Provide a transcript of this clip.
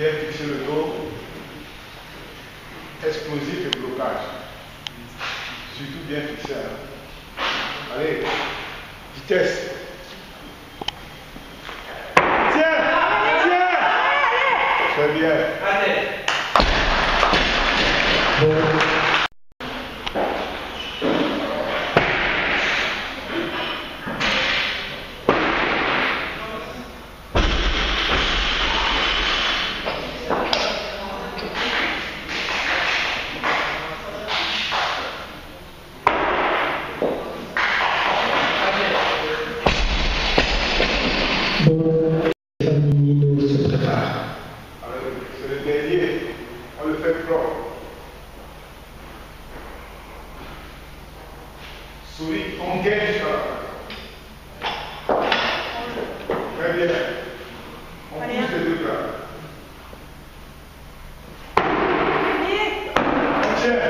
Pierre touché le dos, explosif et blocage. Surtout bien fixé. Hein. Allez, vitesse. Tiens, tiens. Très bien. Allez. Se c'est le dernier. On le fait propre. Souris, fin. Très bien. On pousse les deux bras. On tient.